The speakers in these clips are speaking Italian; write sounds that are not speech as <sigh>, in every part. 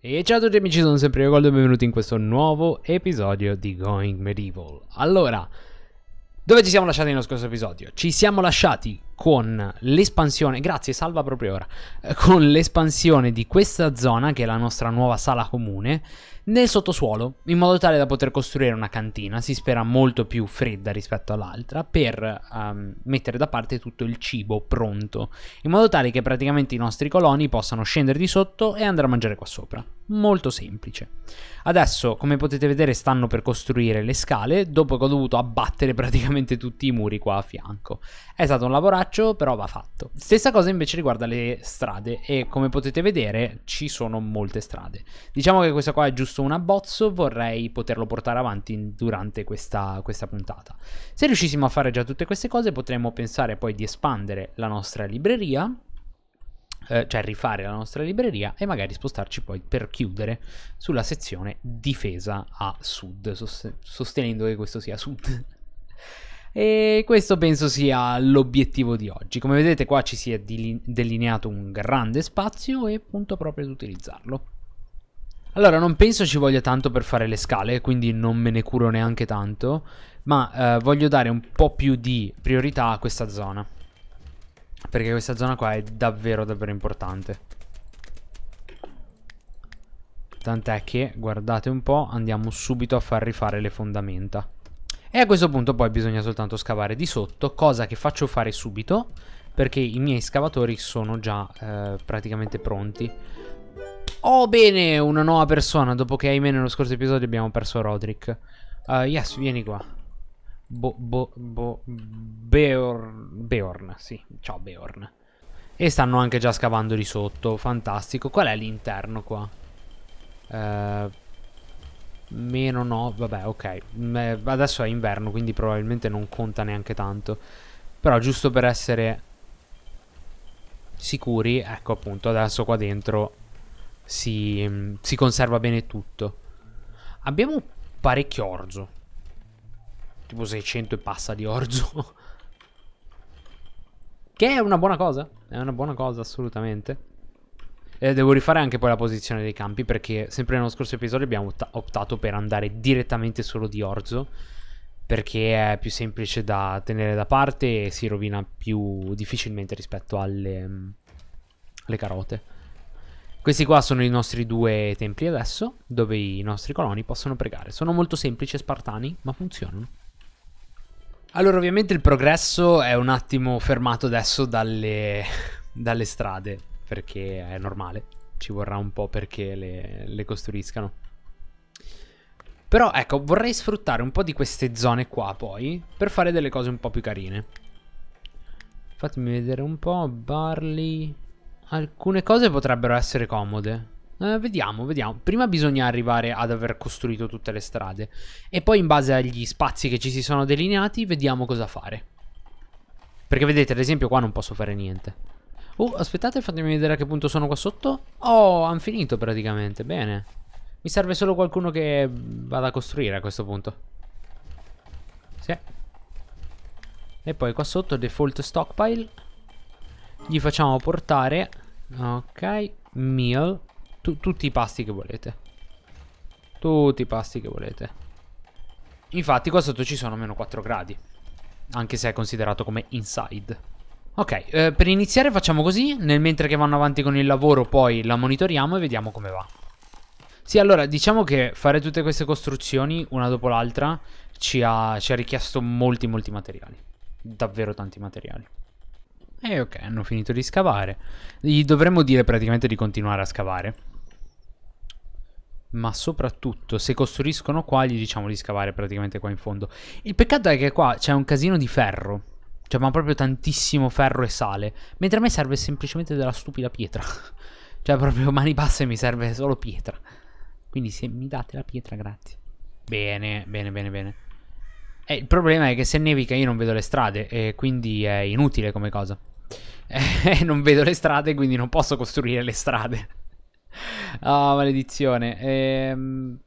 E ciao a tutti amici, sono sempre io Gold e benvenuti in questo nuovo episodio di Going Medieval. Allora, dove ci siamo lasciati nello scorso episodio? Ci siamo lasciati con l'espansione, grazie, salva proprio ora, eh, con l'espansione di questa zona che è la nostra nuova sala comune nel sottosuolo, in modo tale da poter costruire una cantina, si spera molto più fredda rispetto all'altra, per um, mettere da parte tutto il cibo pronto, in modo tale che praticamente i nostri coloni possano scendere di sotto e andare a mangiare qua sopra. Molto semplice. Adesso, come potete vedere, stanno per costruire le scale, dopo che ho dovuto abbattere praticamente tutti i muri qua a fianco. È stato un lavoraccio, però va fatto. Stessa cosa invece riguarda le strade e come potete vedere ci sono molte strade. Diciamo che questa qua è giusto un abbozzo, vorrei poterlo portare avanti durante questa, questa puntata. Se riuscissimo a fare già tutte queste cose potremmo pensare poi di espandere la nostra libreria eh, cioè rifare la nostra libreria e magari spostarci poi per chiudere sulla sezione difesa a sud, sostenendo che questo sia sud. E questo penso sia l'obiettivo di oggi. Come vedete qua ci si è delineato un grande spazio e punto proprio ad utilizzarlo. Allora, non penso ci voglia tanto per fare le scale, quindi non me ne curo neanche tanto, ma eh, voglio dare un po' più di priorità a questa zona. Perché questa zona qua è davvero davvero importante. Tant'è che, guardate un po', andiamo subito a far rifare le fondamenta. E a questo punto poi bisogna soltanto scavare di sotto, cosa che faccio fare subito, perché i miei scavatori sono già eh, praticamente pronti. Oh bene, una nuova persona, dopo che ahimè nello scorso episodio abbiamo perso Roderick. Uh, yes, vieni qua. Bo, bo, bo, Beorn, Beorn, sì, ciao Beorn. E stanno anche già scavando di sotto, fantastico. Qual è l'interno qua? Eh, meno no, vabbè, ok. Adesso è inverno, quindi probabilmente non conta neanche tanto. Però giusto per essere sicuri, ecco appunto, adesso qua dentro si, si conserva bene tutto. Abbiamo parecchio orzo. Tipo 600 e passa di orzo. <laughs> che è una buona cosa. È una buona cosa, assolutamente. E devo rifare anche poi la posizione dei campi perché sempre nello scorso episodio abbiamo optato per andare direttamente solo di orzo perché è più semplice da tenere da parte e si rovina più difficilmente rispetto alle, alle carote. Questi qua sono i nostri due templi adesso, dove i nostri coloni possono pregare. Sono molto semplici e spartani, ma funzionano. Allora, ovviamente il progresso è un attimo fermato adesso dalle, <laughs> dalle strade, perché è normale, ci vorrà un po' perché le, le costruiscano. Però ecco, vorrei sfruttare un po' di queste zone qua poi, per fare delle cose un po' più carine. Fatemi vedere un po', barley... Alcune cose potrebbero essere comode. Eh, vediamo, vediamo. Prima bisogna arrivare ad aver costruito tutte le strade. E poi in base agli spazi che ci si sono delineati, vediamo cosa fare. Perché vedete, ad esempio, qua non posso fare niente. Oh, aspettate, fatemi vedere a che punto sono qua sotto. Oh, hanno finito praticamente, bene. Mi serve solo qualcuno che vada a costruire a questo punto. Sì. E poi qua sotto, default stockpile. Gli facciamo portare... Ok, meal tutti i pasti che volete. Tutti i pasti che volete. Infatti qua sotto ci sono meno 4 gradi. Anche se è considerato come inside. Ok, eh, per iniziare facciamo così. Nel mentre che vanno avanti con il lavoro poi la monitoriamo e vediamo come va. Sì, allora, diciamo che fare tutte queste costruzioni, una dopo l'altra, ci ci ha richiesto molti, molti materiali. Davvero tanti materiali. E ok, hanno finito di scavare. Gli dovremmo dire praticamente di continuare a scavare. Ma soprattutto, se costruiscono qua, gli diciamo di scavare praticamente qua in fondo. Il peccato è che qua c'è un casino di ferro. Cioè, ma proprio tantissimo ferro e sale. Mentre a me serve semplicemente della stupida pietra. <laughs> cioè, proprio mani basse mi serve solo pietra. Quindi se mi date la pietra, grazie. Bene, bene, bene, bene. Eh, il problema è che se nevica io non vedo le strade e quindi è inutile come cosa. <laughs> Eh, non vedo le strade, quindi non posso costruire le strade. <laughs> Ah, oh, maledizione. Ehm,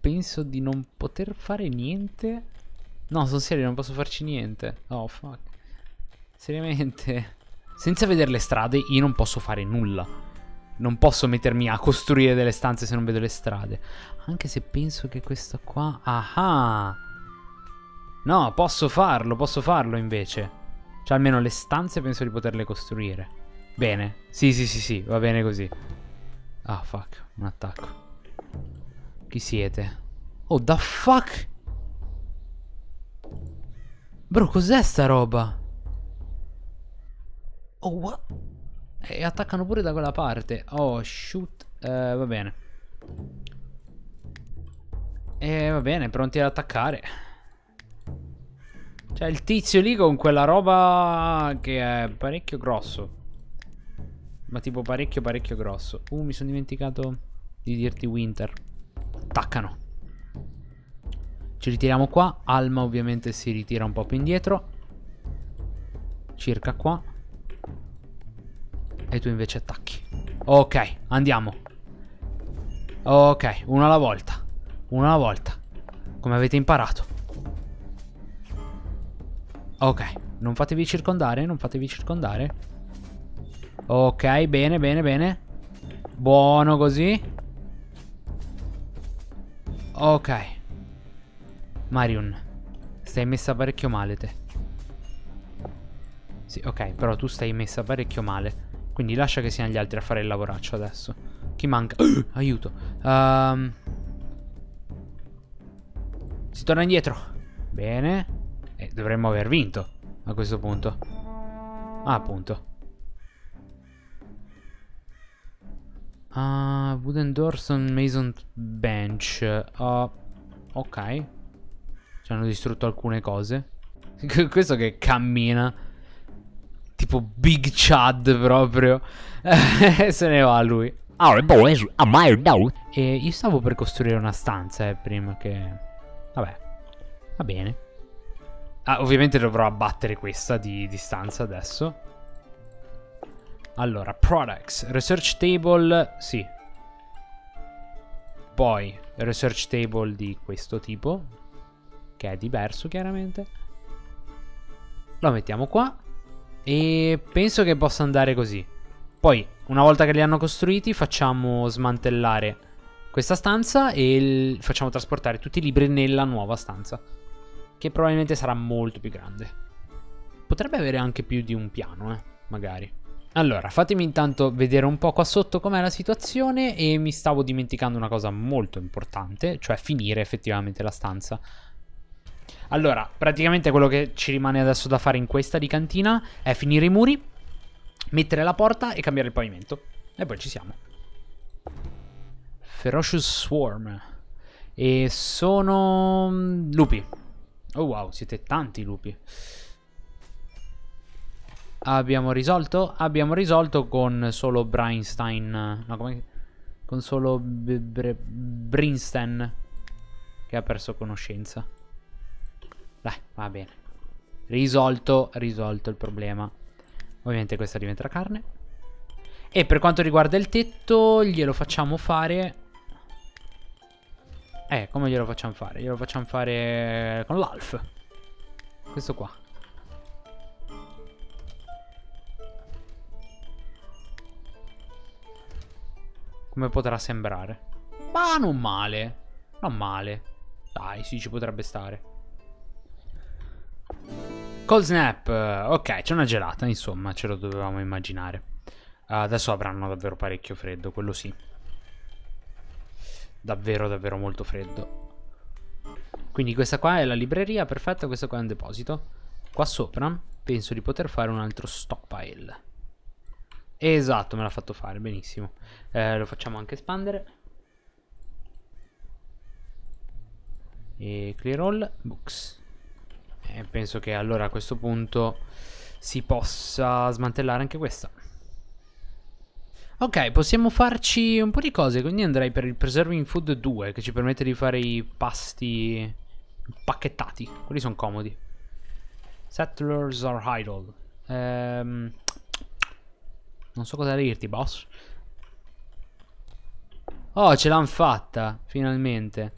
penso di non poter fare niente. No, sono serio, non posso farci niente. Oh, fuck. Seriamente. Senza vedere le strade io non posso fare nulla. Non posso mettermi a costruire delle stanze se non vedo le strade. Anche se penso che questa qua... Ah! No, posso farlo, posso farlo invece. Cioè almeno le stanze penso di poterle costruire. Bene. Sì, sì, sì, sì, va bene così. Ah, oh, fuck, un attacco. Chi siete? Oh, the fuck? Bro, cos'è sta roba? Oh, what? E attaccano pure da quella parte. Oh, shoot. Eh, va bene. E va bene, pronti ad attaccare. C'è il tizio lì con quella roba che è parecchio grosso. Ma tipo parecchio parecchio grosso. Uh, mi sono dimenticato di dirti Winter. Attaccano. Ci ritiriamo qua. Alma ovviamente si ritira un po' più indietro. Circa qua. E tu invece attacchi. Ok, andiamo. Ok, uno alla volta. Uno alla volta. Come avete imparato. Ok, non fatevi circondare, non fatevi circondare. Ok, bene, bene, bene. Buono così. Ok. Marion, stai messa parecchio male te. Sì, ok, però tu stai messa parecchio male. Quindi lascia che siano gli altri a fare il lavoraccio adesso. Chi manca? <gasps> Aiuto. Um, si torna indietro. Bene. E dovremmo aver vinto a questo punto. Ah, appunto. Uh, wooden doors on Mason Bench. Uh, ok. Ci hanno distrutto alcune cose. <laughs> Questo che cammina tipo Big Chad proprio. <laughs> Se ne va lui. E io stavo per costruire una stanza eh, prima che... Vabbè, va bene. Ah, ovviamente dovrò abbattere questa di, di stanza adesso. Allora, products, research table, sì. Poi, research table di questo tipo, che è diverso chiaramente. Lo mettiamo qua. E penso che possa andare così. Poi, una volta che li hanno costruiti, facciamo smantellare questa stanza e facciamo trasportare tutti i libri nella nuova stanza. Che probabilmente sarà molto più grande. Potrebbe avere anche più di un piano, eh, magari. Allora, fatemi intanto vedere un po' qua sotto com'è la situazione e mi stavo dimenticando una cosa molto importante, cioè finire effettivamente la stanza. Allora, praticamente quello che ci rimane adesso da fare in questa di cantina è finire i muri, mettere la porta e cambiare il pavimento. E poi ci siamo. Ferocious Swarm. E sono mm, lupi. Oh wow, siete tanti lupi. Abbiamo risolto? Abbiamo risolto con solo Brainstein. No, come... Con solo Brinstein. Che ha perso conoscenza. Dai, va bene. Risolto, risolto il problema. Ovviamente questa diventerà carne. E per quanto riguarda il tetto, glielo facciamo fare... Eh, come glielo facciamo fare? Glielo facciamo fare con l'alf. Questo qua. Come potrà sembrare? Ma non male. Non male. Dai, sì, ci potrebbe stare. Cold Snap, ok, c'è una gelata, insomma, ce lo dovevamo immaginare. Uh, adesso avranno davvero parecchio freddo, quello sì. Davvero, davvero molto freddo. Quindi questa qua è la libreria, perfetto, questo qua è un deposito. Qua sopra penso di poter fare un altro stockpile. Esatto, me l'ha fatto fare, benissimo. Eh, lo facciamo anche espandere. E clear all, books. E penso che allora a questo punto si possa smantellare anche questa. Ok, possiamo farci un po' di cose, quindi andrei per il Preserving Food 2 che ci permette di fare i pasti pacchettati. Quelli sono comodi. Settlers are idle. Ehm, non so cosa dirti, boss. Oh, ce l'hanno fatta, finalmente.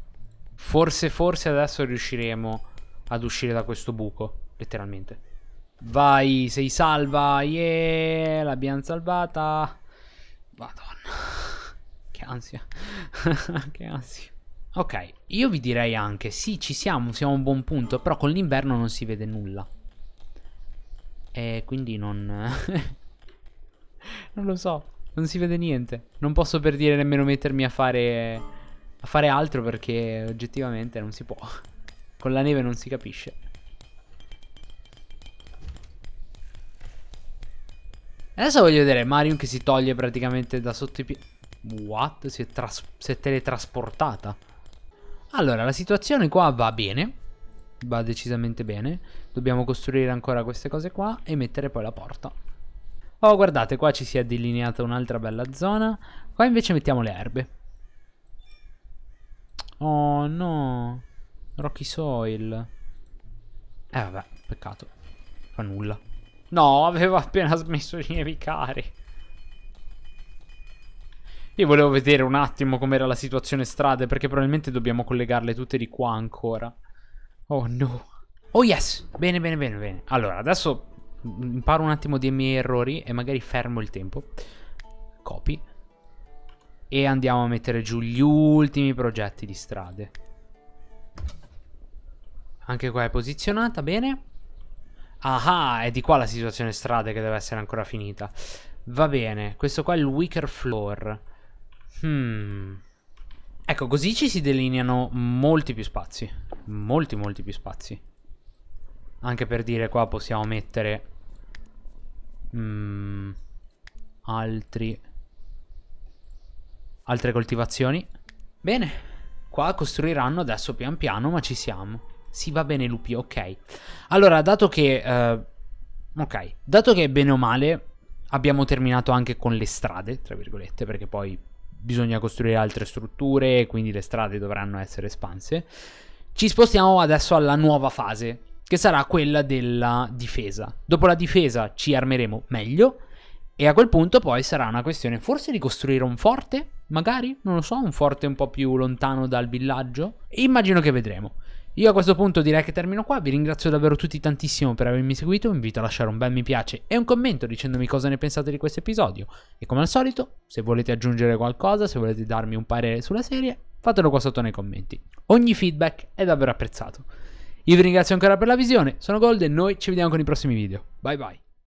Forse, forse adesso riusciremo ad uscire da questo buco, letteralmente. Vai, sei salva, yeah, l'abbiamo salvata. Madonna. <laughs> Che ansia. <laughs> che ansia. Ok, io vi direi anche, sì, ci siamo, siamo a un buon punto, però con l'inverno non si vede nulla. E quindi non... <laughs> non lo so, non si vede niente. Non posso per dire nemmeno mettermi a fare... a fare altro perché oggettivamente non si può. Con la neve non si capisce. Adesso voglio vedere Marion che si toglie praticamente da sotto i piedi. What? Si è, si è teletrasportata. Allora, la situazione qua va bene. Va decisamente bene. Dobbiamo costruire ancora queste cose qua e mettere poi la porta. Oh, guardate, qua ci si è delineata un'altra bella zona. Qua invece mettiamo le erbe. Oh, no. Rocky Soil. Eh, vabbè, peccato. Fa nulla. No, aveva appena smesso di nevicare. Io volevo vedere un attimo com'era la situazione strade, perché probabilmente dobbiamo collegarle tutte di qua ancora. Oh no. Oh yes! Bene, bene, bene, bene. Allora, adesso imparo un attimo dei miei errori e magari fermo il tempo. Copy. E andiamo a mettere giù gli ultimi progetti di strade. Anche qua è posizionata, bene. Ah, è di qua la situazione strade che deve essere ancora finita. Va bene, questo qua è il weaker floor. Hmm. Ecco, così ci si delineano molti più spazi. Molti, molti più spazi. Anche per dire qua possiamo mettere... Hmm, altri... Altre coltivazioni. Bene. Qua costruiranno adesso pian piano, ma ci siamo. Sì, va bene lupi, ok. Allora, dato che... Uh, ok, dato che bene o male abbiamo terminato anche con le strade, tra virgolette, perché poi bisogna costruire altre strutture e quindi le strade dovranno essere espanse, ci spostiamo adesso alla nuova fase, che sarà quella della difesa. Dopo la difesa ci armeremo meglio e a quel punto poi sarà una questione forse di costruire un forte, magari, non lo so, un forte un po' più lontano dal villaggio. Immagino che vedremo. Io a questo punto direi che termino qua, vi ringrazio davvero tutti tantissimo per avermi seguito, vi invito a lasciare un bel mi piace e un commento dicendomi cosa ne pensate di questo episodio e come al solito, se volete aggiungere qualcosa, se volete darmi un parere sulla serie, fatelo qua sotto nei commenti. Ogni feedback è davvero apprezzato. Io vi ringrazio ancora per la visione, sono Gold e noi ci vediamo con i prossimi video. Bye bye.